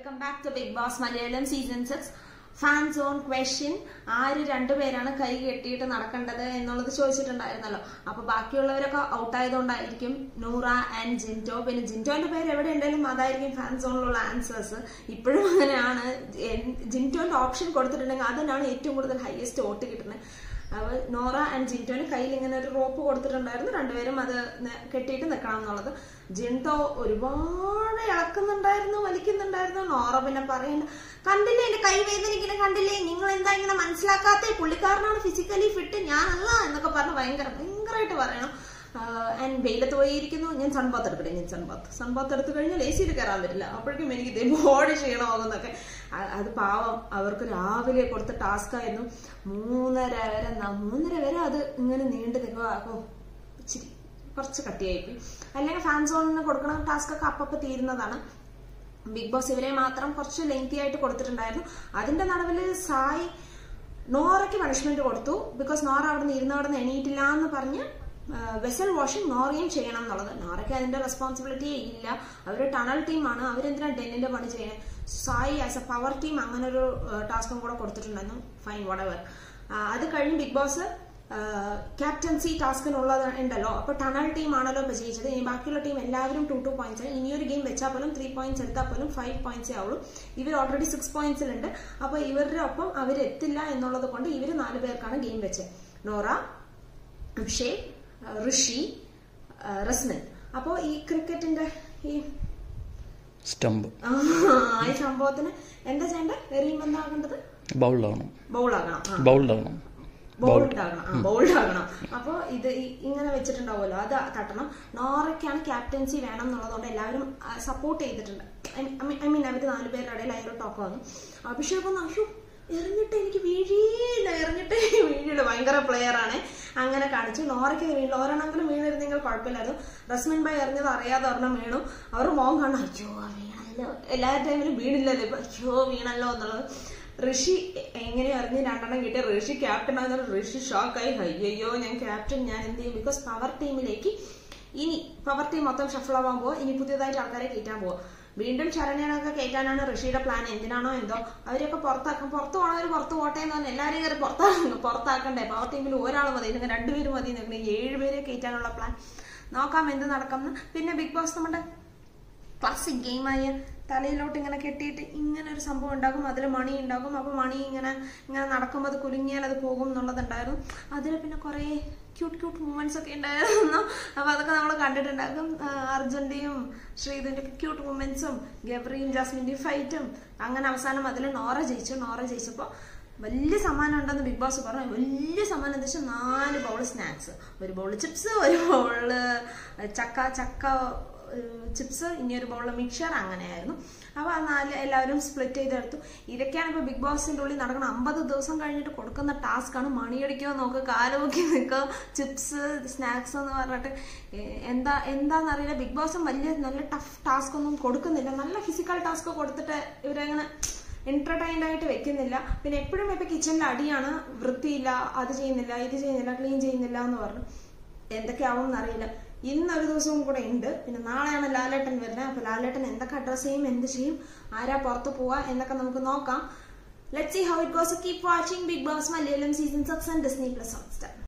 Welcome back to Big Boss Malayalam season six fans on question ആര് രണ്ടുപേരാണ് കൈ കെട്ടിയിട്ട് നടക്കേണ്ടത് എന്നുള്ളത് ചോദിച്ചിട്ടുണ്ടായിരുന്നല്ലോ. അപ്പൊ ബാക്കിയുള്ളവരൊക്കെ ഔട്ട് ആയതുകൊണ്ടായിരിക്കും നൂറ ആൻഡ് ജിന്റോ. പിന്നെ ജിന്റോന്റെ പേര് എവിടെ ഉണ്ടെങ്കിലും അതായിരിക്കും ഫാൻസ് ഓണിലുള്ള ആൻസേഴ്സ് ഇപ്പോഴും അങ്ങനെയാണ്. ജിന്റോന്റെ ഓപ്ഷൻ കൊടുത്തിട്ടുണ്ടെങ്കിൽ അതിനാണ് ഏറ്റവും കൂടുതൽ ഹയസ്റ്റ് വോട്ട് കിട്ടുന്നത്. അപ്പോൾ നോറ ആൻഡ് ജിന്റോന് കയ്യിൽ ഇങ്ങനെ ഒരു റോപ്പ് കൊടുത്തിട്ടുണ്ടായിരുന്നു. രണ്ടുപേരും അത് കെട്ടിയിട്ട് നിൽക്കണം എന്നുള്ളത് ജിന്റോ ഒരുപാട് ഇളക്കുന്നുണ്ടായിരുന്നു വലിക്കുന്നുണ്ടായിരുന്നു. നോറ പിന്നെ പറയണ്ട കണ്ടില്ലേ എന്റെ കൈ വേദനിക്കുന്ന കണ്ടില്ലേ? നിങ്ങൾ എന്താ ഇങ്ങനെ മനസ്സിലാക്കാത്ത പുള്ളിക്കാരനാണ് ഫിസിക്കലി ഫിറ്റ് ഞാനല്ല എന്നൊക്കെ പറഞ്ഞ് ഭയങ്കര ഭയങ്കരമായിട്ട് പറയണം. ആൻഡ് വെയിലത്ത് പോയിരിക്കുന്നു. ഞാൻ സൺബാത്ത് എടുക്കട്ടെ ഞാൻ സൺബാത്ത് സൺബാത്ത് എടുത്തു കഴിഞ്ഞാൽ എ സിയിൽ കയറാൻ പറ്റില്ല. അപ്പോഴേക്കും എനിക്ക് ഇതേ ബോഡി ക്ഷീണമാകുന്നൊക്കെ അത് പാവം. അവർക്ക് രാവിലെ കൊടുത്ത ടാസ്ക് ആയിരുന്നു. മൂന്നര വരെ മൂന്നര വരെ അത് ഇങ്ങനെ നീണ്ടു നിൽക്കുക അപ്പോൾ ഇച്ചിരി കുറച്ച് കട്ടിയായിപ്പോയി. അല്ലെങ്കിൽ ഫാൻസ് ഓണിന് കൊടുക്കണ ടാസ്ക് ഒക്കെ അപ്പപ്പോൾ തീരുന്നതാണ്. ബിഗ് ബോസ് ഇവരെ മാത്രം കുറച്ച് ലെങ്തി ആയിട്ട് കൊടുത്തിട്ടുണ്ടായിരുന്നു. അതിന്റെ നടുവിൽ സായി നോറയ്ക്ക് പണിഷ്മെന്റ് കൊടുത്തു. ബിക്കോസ് നോറ അവിടെ നിന്ന് ഇരുന്ന് അവിടെ നിന്ന് എണീറ്റില്ല എന്ന് പറഞ്ഞ് വെസൽ വാഷിംഗ് നോറിയും ചെയ്യണം എന്നുള്ളത്. നോറയ്ക്ക് അതിന്റെ റെസ്പോൺസിബിലിറ്റി ഇല്ല. അവർ ടണൽ ടീമാണ് അവരെന്തിനാ ഡെന്നിന്റെ പണി ചെയ്യുന്നത് Sai as a power team അങ്ങനെ ഒരു ടാസ്കും കൂടെ കൊടുത്തിട്ടുണ്ടായിരുന്നു. ഫൈൻ വടവർ അത് കഴിഞ്ഞ് ബിഗ് ബോസ് ക്യാപ്റ്റൻസി ടാസ്കിനുള്ളത് ഉണ്ടല്ലോ. അപ്പൊ ടണൽ ടീം ആണല്ലോ ഇപ്പൊ ഇനി ബാക്കിയുള്ള ടീം എല്ലാവരും ടു ടു പോയിന്റ്സ് ആണ് ഇനിയൊരു ഗെയിം വെച്ചാൽ പോലും ത്രീ പോയിന്റ്സ് എടുത്താൽ പോലും ഫൈവ് പോയിന്റ്സേ ആവുള്ളൂ. ഇവർ ഓൾറെഡി സിക്സ് പോയിന്റ്സിലുണ്ട് അപ്പൊ ഇവരുടെ ഒപ്പം അവരെത്തില്ല എന്നുള്ളത് കൊണ്ട് ഇവർ നാല് പേർക്കാണ് ഗെയിം വെച്ചത് നോറ അഭിഷേക് ഋഷി റസ്മിൻ അപ്പോ ഈ ക്രിക്കറ്റിന്റെ ഈ സ്റ്റമ്പ്. ആ, ഈ സംഭവത്തിന് എന്താ ചെയ്യേണ്ടത് എറിയുമ്പോ എന്താകേണ്ടത് ബൗളാകണം. ബോൾഡ് ആകണം അപ്പൊ ഇത് ഇങ്ങനെ വെച്ചിട്ടുണ്ടാവുമല്ലോ. അത് തട്ടണം. നോറയ്ക്കാണ് ക്യാപ്റ്റൻസി വേണം എന്നുള്ളതുകൊണ്ട് എല്ലാവരും സപ്പോർട്ട് ചെയ്തിട്ടുണ്ട്. ഐ മീൻ അവർ നാലുപേരുടെ ഇടയിൽ അയ്യോ ടോക്ക് വന്നു അഭിഷേക് അയ്യോ എറിഞ്ഞിട്ട് എനിക്ക് വീഴിയില്ല എറിഞ്ഞിട്ട് വീഴില്ല. ഭയങ്കര പ്ലെയർ ആണ്. അങ്ങനെ കാണിച്ചു. നോറയ്ക്ക് വീണില്ല ഒരെണ്ണമെങ്കിലും വീണിരുന്നെങ്കിൽ കുഴപ്പമില്ലായിരുന്നു. റസ്മിൻ ബൈ എറിഞ്ഞത് അറിയാതെ ഒരെണ്ണം വീണു. അവർ മോൻ കാണാൻ അയ്യോ വീണല്ലോ. എല്ലാ ടൈമിലും വീണില്ലല്ലോ ഇപ്പൊ അയ്യോ വീണല്ലോ എന്നുള്ളത്. ഋഷി എങ്ങനെ അറിഞ്ഞ് രണ്ടെണ്ണം കിട്ടിയ ഋഷി ക്യാപ്റ്റൻ ആകുന്ന ഋഷി ഷോക്കായി അയ്യോ ഞാൻ ക്യാപ്റ്റൻ ഞാൻ എന്ത് ചെയ്യും? ബിക്കോസ് പവർ ടീമിലേക്ക് ഇനി പവർ ടീം മൊത്തം ഷഫിളാവാൻ പോവാ. ഇനി പുതിയതായിട്ട് ആൾക്കാരെ കയറ്റാൻ പോവാ. വീണ്ടും ശരണ്യനൊക്കെ കയറ്റാനാണ് ഋഷിയുടെ പ്ലാൻ എന്തിനാണോ എന്തോ. അവരെയൊക്കെ പുറത്താക്കും. പുറത്തു പോണവർ പുറത്തു പോട്ടെ എന്ന് പറഞ്ഞാൽ എല്ലാവരും കയറി പുറത്താക്കുന്നു പുറത്താക്കണ്ടേ? പവർ ടീമിൽ ഒരാൾ മതി. നിങ്ങൾ രണ്ടുപേരും മതി നിങ്ങൾ ഏഴുപേരെ കയറ്റാനുള്ള പ്ലാൻ നോക്കാം എന്ത് നടക്കുന്നു പിന്നെ ബിഗ് ബോസ് നമ്മുടെ ക്ലാസിക് ഗെയിമായ തലയിലോട്ട് ഇങ്ങനെ കെട്ടിയിട്ട് ഇങ്ങനെ ഒരു സംഭവം ഉണ്ടാകും. അതിൽ മണി ഉണ്ടാകും. അപ്പോൾ മണി ഇങ്ങനെ ഇങ്ങനെ നടക്കുമ്പോൾ അത് കുലുങ്ങിയാൽ അത് പോകും എന്നുള്ളതുണ്ടായിരുന്നു അതിൽ പിന്നെ കുറേ ക്യൂട്ട് ക്യൂട്ട് മൂമെന്റ്സ് ഒക്കെ ഉണ്ടായിരുന്നു. അപ്പോൾ അതൊക്കെ നമ്മൾ കണ്ടിട്ടുണ്ടാകും. അർജുന്റെയും ശ്രീധുവിന്റെ ക്യൂട്ട് മൂമെന്റ്സും ഗബ്രിയും ജാസ്മിന്റെയും ഫൈറ്റും അങ്ങനെ അവസാനം അതിൽ നോറ ജയിച്ചു. നോറ ജയിച്ചപ്പോൾ വലിയ സമ്മാനം ഉണ്ടെന്ന് ബിഗ് ബോസ് പറഞ്ഞു. വലിയ സമ്മാനം എന്താ വെച്ചാൽ നാല് ബൗൾ സ്നാക്സ് ഒരു ബൗൾ ചിപ്സ് ഒരു ബൗൾ ചക്ക ചക്ക ചിപ്സ് ഇനി ഒരു ബൗളിൽ മിക്സർ അങ്ങനെയായിരുന്നു. അപ്പോൾ ആ നാല് എല്ലാവരും സ്പ്ലിറ്റ് ചെയ്തെടുത്തു. ഇതൊക്കെയാണ് ഇപ്പോൾ ബിഗ് ബോസിന്റെ ഉള്ളിൽ നടക്കുന്ന അമ്പത് ദിവസം കഴിഞ്ഞിട്ട് കൊടുക്കുന്ന ടാസ്ക്കാണ് മണിയടിക്കോ നോക്ക് കാലുമൊക്കെ നിൽക്കുക ചിപ്സ് സ്നാക്സ് എന്ന് പറഞ്ഞിട്ട് എന്താ എന്താണെന്നറിയില്ല ബിഗ് ബോസും വലിയ നല്ല ടഫ് ടാസ്ക് ഒന്നും കൊടുക്കുന്നില്ല. നല്ല ഫിസിക്കൽ ടാസ്ക് കൊടുത്തിട്ട് ഇവരങ്ങനെ എന്റർടൈൻഡ് ആയിട്ട് വെക്കുന്നില്ല. പിന്നെ എപ്പോഴും ഇപ്പൊ കിച്ചണിൽ അടിയാണ്. വൃത്തിയില്ല അത് ചെയ്യുന്നില്ല ഇത് ചെയ്യുന്നില്ല ക്ലീൻ ചെയ്യുന്നില്ല എന്ന് പറഞ്ഞു. എന്തൊക്കെയാവും എന്നറിയില്ല. ഇന്നൊരു ദിവസവും കൂടെ ഉണ്ട്. പിന്നെ നാളെയാണ് ലാലേട്ടൻ വരുന്നത്. അപ്പൊ ലാലേട്ടൻ എന്തൊക്കെ അഡ്രസ് ചെയ്യും എന്ത് ചെയ്യും ആരാ പുറത്ത് പോവാ എന്നൊക്കെ നമുക്ക് നോക്കാം. Let see how it goes keep watching Bigg Boss Malayalam season six and Disney plus Hotstar